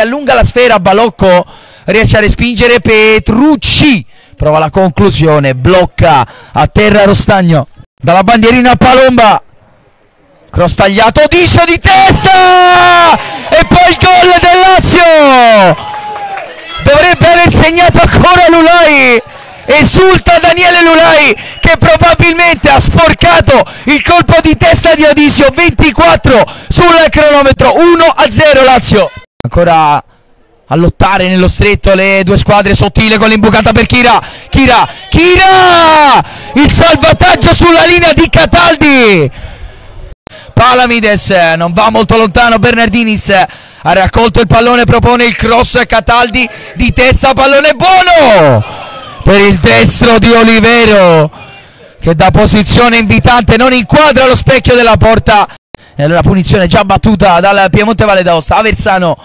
allunga la sfera, Balocco riesce a respingere Petrucci, prova la conclusione, blocca a terra Rostagno, dalla bandierina Palomba, cross tagliato, Odisio di testa! E poi il gol del Lazio, dovrebbe aver segnato ancora Lulai, esulta Daniele Lulai che probabilmente ha sporcato il colpo di testa di Odisio 24 sul cronometro 1 a 0 Lazio ancora a lottare nello stretto le due squadre sottile con l'imbucata per Kira. Kira Kira! Il salvataggio sulla linea di Cataldi! Palamides non va molto lontano Bernardinis ha raccolto il pallone propone il cross Cataldi di testa pallone buono! Per il destro di Olivero che da posizione invitante non inquadra lo specchio della porta. E allora punizione già battuta dal Piemonte Valle d'Aosta Aversano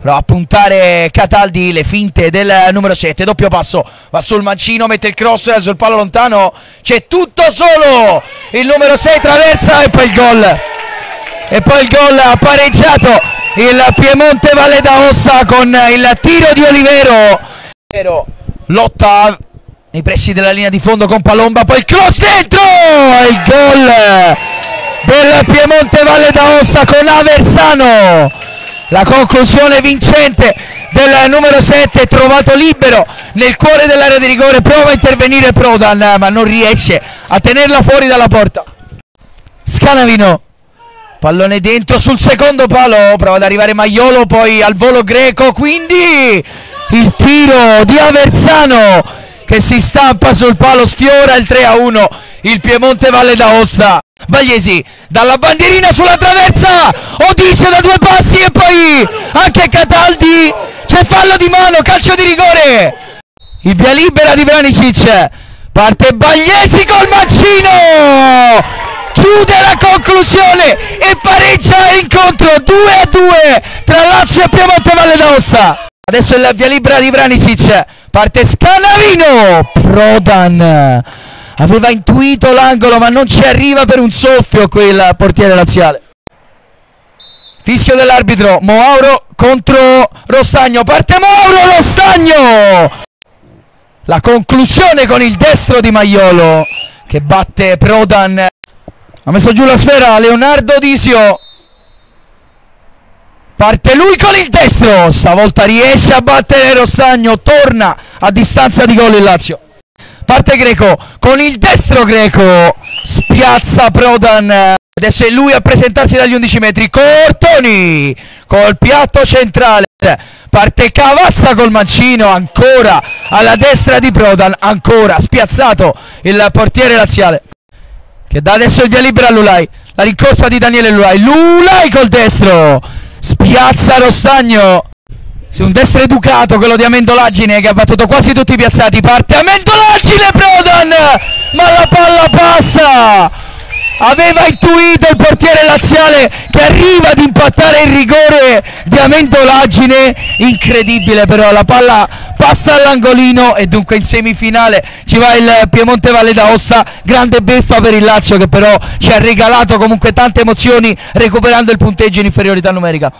Prova a puntare Cataldi, le finte del numero 7, doppio passo, va sul mancino, mette il cross sul palo lontano, c'è tutto solo, il numero 6 traversa e poi il gol. E poi il gol ha pareggiato il Piemonte Valle d'Aosta con il tiro di Olivero. Lotta nei pressi della linea di fondo con Palomba, poi il cross dentro, il gol del Piemonte Valle d'Aosta con Aversano la conclusione vincente del numero 7 trovato libero nel cuore dell'area di rigore prova a intervenire Prodan ma non riesce a tenerla fuori dalla porta. Scanavino pallone dentro sul secondo palo prova ad arrivare Maiolo poi al volo greco quindi il tiro di Aversano che si stampa sul palo sfiora il 3 a 1 il Piemonte Valle d'Aosta Bagliesi dalla bandierina sulla traversa Odisio da due passi e poi anche Cataldi c'è fallo di mano calcio di rigore. Il via libera di Vranicic parte Bagliesi col mancino. Chiude la conclusione e pareggia l'incontro 2 a 2 tra Lazio e Piemonte Valle d'Aosta. Adesso è la via libera di Vranicic parte Scanavino Prodan aveva intuito l'angolo ma non ci arriva per un soffio quel portiere laziale. Fischio dell'arbitro Moauro contro Rostagno. Parte Moauro Rostagno! La conclusione con il destro di Maiolo che batte Prodan. Ha messo giù la sfera Leonardo Disio. Parte lui con il destro. Stavolta riesce a battere Rostagno torna a distanza di gol il Lazio parte Greco con il destro Greco spiazza Prodan. Adesso è lui a presentarsi dagli 11 metri. Cortoni col piatto centrale. Parte Cavazza col mancino ancora alla destra di Prodan ancora spiazzato il portiere laziale che dà adesso il via libera a Lulai. La rincorsa di Daniele Lulai. Lulai col destro spiazza Rostagno sì, un destro educato, quello di Amendolaggine che ha battuto quasi tutti i piazzati. Parte Amendolaggine Prodan, ma la palla passa. Aveva intuito il portiere laziale che arriva ad impattare il rigore di Amendolaggine. Incredibile però, la palla passa all'angolino e dunque in semifinale ci va il Piemonte Valle d'Aosta. Grande beffa per il Lazio che però ci ha regalato comunque tante emozioni recuperando il punteggio in inferiorità numerica.